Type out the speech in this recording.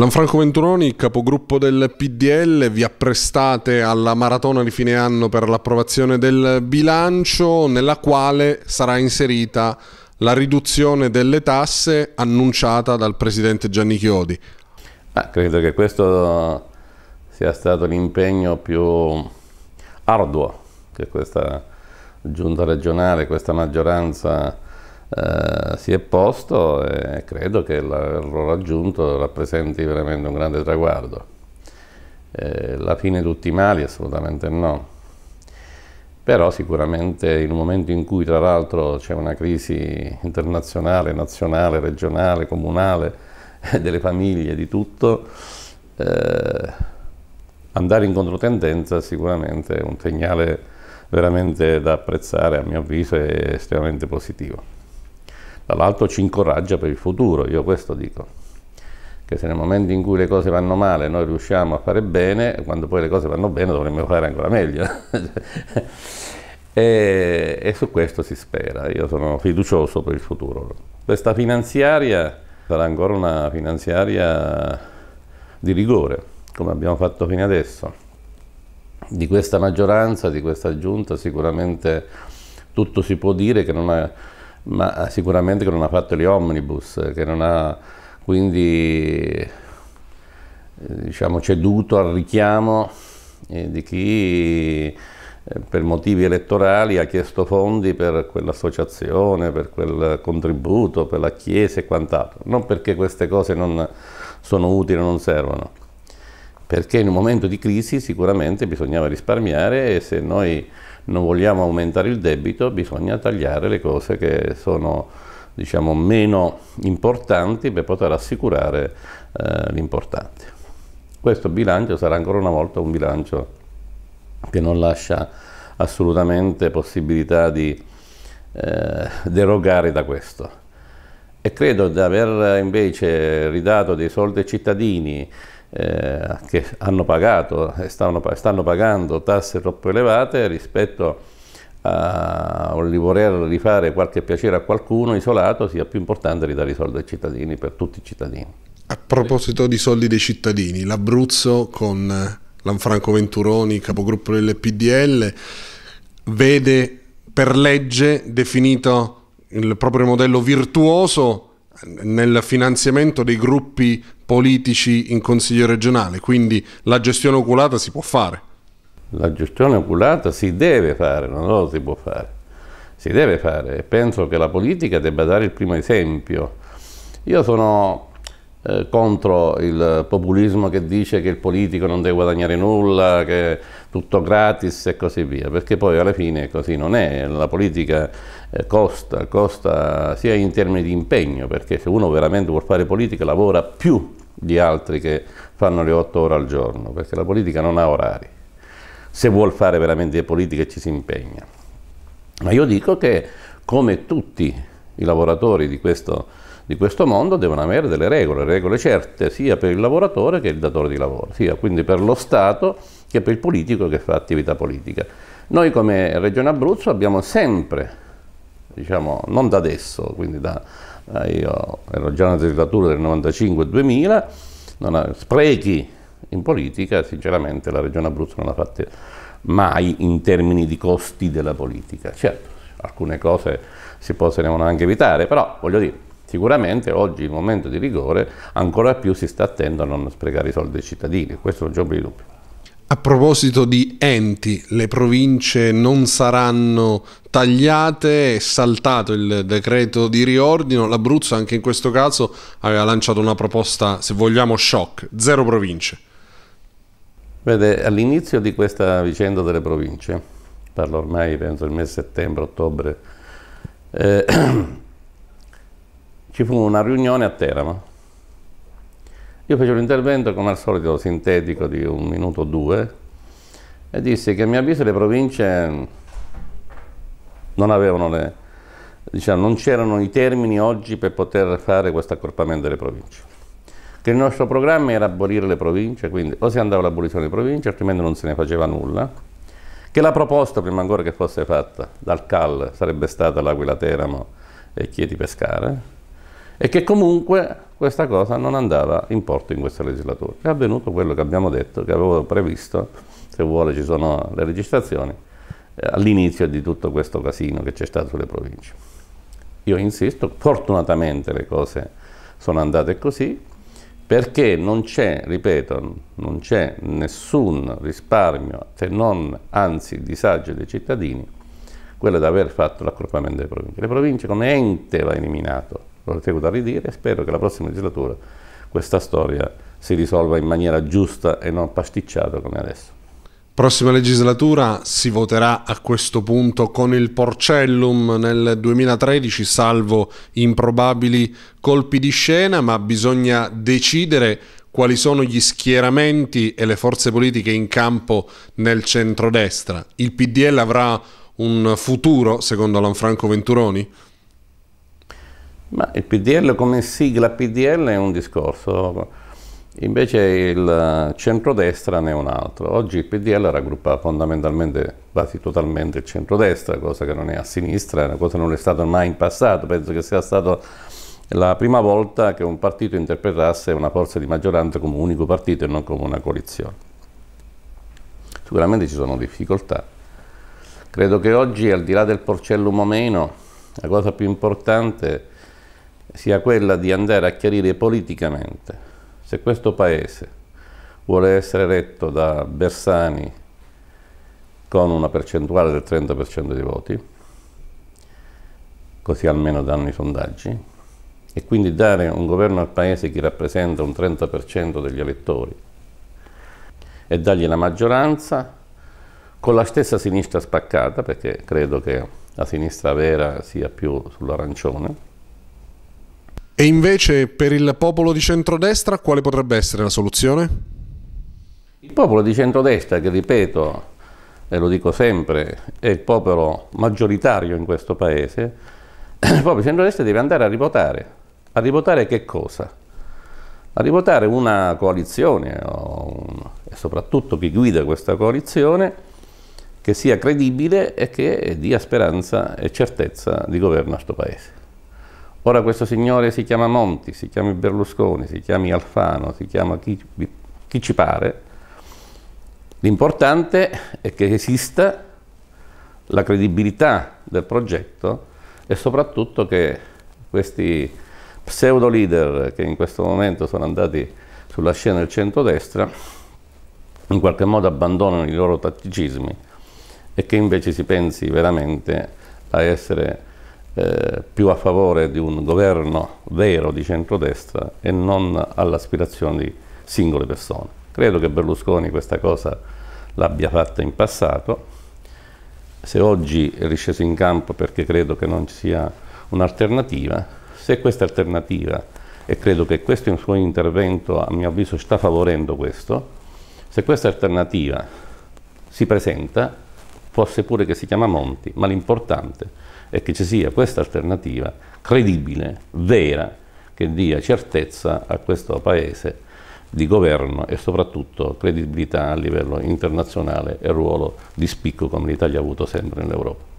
Lanfranco Venturoni, capogruppo del PDL, vi apprestate alla maratona di fine anno per l'approvazione del bilancio nella quale sarà inserita la riduzione delle tasse annunciata dal Presidente Gianni Chiodi. Ah, credo che questo sia stato l'impegno più arduo che questa giunta regionale, questa maggioranza eh, si è posto e credo che l'averlo raggiunto rappresenti veramente un grande traguardo. Eh, la fine di tutti i mali assolutamente no, però sicuramente in un momento in cui tra l'altro c'è una crisi internazionale, nazionale, regionale, comunale, delle famiglie, di tutto, eh, andare in controtendenza sicuramente è un segnale veramente da apprezzare, a mio avviso, è estremamente positivo dall'altro ci incoraggia per il futuro, io questo dico, che se nel momento in cui le cose vanno male noi riusciamo a fare bene, quando poi le cose vanno bene dovremmo fare ancora meglio. e, e, su questo si spera, io sono fiducioso per il futuro. Questa finanziaria sarà ancora una finanziaria di rigore, come abbiamo fatto fino adesso. Di questa maggioranza, di questa giunta sicuramente tutto si può dire che non ha ma sicuramente che non ha fatto gli omnibus, che non ha quindi eh, diciamo, ceduto al richiamo eh, di chi eh, per motivi elettorali ha chiesto fondi per quell'associazione, per quel contributo, per la Chiesa e quant'altro. Non perché queste cose non sono utili o non servono, perché in un momento di crisi sicuramente bisognava risparmiare e se noi non vogliamo aumentare il debito, bisogna tagliare le cose che sono diciamo, meno importanti per poter assicurare eh, l'importante. Questo bilancio sarà ancora una volta un bilancio che non lascia assolutamente possibilità di eh, derogare da questo. E credo di aver invece ridato dei soldi ai cittadini eh, che hanno pagato e stanno, stanno, pagando tasse troppo elevate rispetto a voler rifare qualche piacere a qualcuno isolato sia più importante ridare i soldi ai cittadini per tutti i cittadini. A proposito di soldi dei cittadini, l'Abruzzo con eh, Lanfranco Venturoni, capogruppo del PDL, vede per legge definito il proprio modello virtuoso nel finanziamento dei gruppi politici in consiglio regionale, quindi la gestione oculata si può fare. La gestione oculata si deve fare, non lo si può fare. Si deve fare e penso che la politica debba dare il primo esempio. Io sono eh, contro il populismo che dice che il politico non deve guadagnare nulla, che è tutto gratis e così via, perché poi alla fine così non è, la politica eh, costa, costa sia in termini di impegno, perché se uno veramente vuole fare politica lavora più di altri che fanno le otto ore al giorno, perché la politica non ha orari, se vuole fare veramente politica ci si impegna. Ma io dico che come tutti i lavoratori di questo di questo mondo devono avere delle regole, regole certe sia per il lavoratore che il datore di lavoro, sia quindi per lo Stato che per il politico che fa attività politica. Noi come Regione Abruzzo abbiamo sempre, diciamo non da adesso, quindi da, io ero già nella legislatura del 95-2000, sprechi in politica, sinceramente la Regione Abruzzo non ha fatte mai in termini di costi della politica. Certo, alcune cose si possono anche evitare, però voglio dire, Sicuramente oggi il momento di rigore ancora più si sta attento a non sprecare i soldi dei cittadini, questo non c'è un po' di dubbio. A proposito di enti, le province non saranno tagliate, è saltato il decreto di riordino, l'Abruzzo anche in questo caso aveva lanciato una proposta, se vogliamo, shock, zero province. Vede, all'inizio di questa vicenda delle province, parlo ormai penso il mese settembre, ottobre, eh, ci fu una riunione a Teramo. Io feci un intervento come al solito sintetico di un minuto o due e dissi che a mio avviso le province non avevano le, diciamo, non c'erano i termini oggi per poter fare questo accorpamento delle province. Che il nostro programma era abolire le province, quindi o si andava all'abolizione delle province, altrimenti non se ne faceva nulla. Che la proposta, prima ancora che fosse fatta dal CAL, sarebbe stata l'Aquila Teramo e Chieti Pescara e che comunque questa cosa non andava in porto in questa legislatura. È avvenuto quello che abbiamo detto, che avevo previsto, se vuole ci sono le registrazioni, eh, all'inizio di tutto questo casino che c'è stato sulle province. Io insisto, fortunatamente le cose sono andate così, perché non c'è, ripeto, non c'è nessun risparmio, se non anzi disagio dei cittadini, quello di aver fatto l'accorpamento delle province. Le province come ente va eliminato, tengo da ridire e spero che la prossima legislatura questa storia si risolva in maniera giusta e non pasticciata come adesso. Prossima legislatura si voterà a questo punto con il Porcellum nel 2013, salvo improbabili colpi di scena, ma bisogna decidere quali sono gli schieramenti e le forze politiche in campo nel centrodestra. Il PDL avrà un futuro, secondo Lanfranco Venturoni? Ma il PDL come sigla PDL è un discorso Invece il centrodestra ne è un altro. Oggi il PDL raggruppa fondamentalmente, quasi totalmente il centrodestra, cosa che non è a sinistra, cosa che non è stata mai in passato. Penso che sia stata la prima volta che un partito interpretasse una forza di maggioranza come unico partito e non come una coalizione. Sicuramente ci sono difficoltà. Credo che oggi, al di là del porcellum o meno, la cosa più importante sia quella di andare a chiarire politicamente se questo Paese vuole essere retto da Bersani con una percentuale del 30% dei voti, così almeno danno i sondaggi, e quindi dare un governo al Paese che rappresenta un 30% degli elettori e dargli la maggioranza con la stessa sinistra spaccata, perché credo che la sinistra vera sia più sull'arancione, e invece per il popolo di centrodestra quale potrebbe essere la soluzione? Il popolo di centrodestra, che ripeto, e lo dico sempre, è il popolo maggioritario in questo paese, il popolo di centrodestra deve andare a rivotare. A rivotare che cosa? A rivotare una coalizione un, e soprattutto chi guida questa coalizione che sia credibile e che dia speranza e certezza di governo a questo paese. Ora questo signore si chiama Monti, si chiama Berlusconi, si chiama Alfano, si chiama chi, chi ci pare. L'importante è che esista la credibilità del progetto e soprattutto che questi pseudo leader che in questo momento sono andati sulla scena del centrodestra in qualche modo abbandonano i loro tatticismi e che invece si pensi veramente a essere eh, più a favore di un governo vero di centrodestra e non all'aspirazione di singole persone. Credo che Berlusconi questa cosa l'abbia fatta in passato, se oggi è risceso in campo perché credo che non ci sia un'alternativa, se questa alternativa, e credo che questo suo intervento a mio avviso sta favorendo questo, se questa alternativa si presenta, fosse pure che si chiama Monti, ma l'importante e che ci sia questa alternativa credibile, vera, che dia certezza a questo Paese di governo e soprattutto credibilità a livello internazionale e ruolo di spicco come l'Italia ha avuto sempre nell'Europa.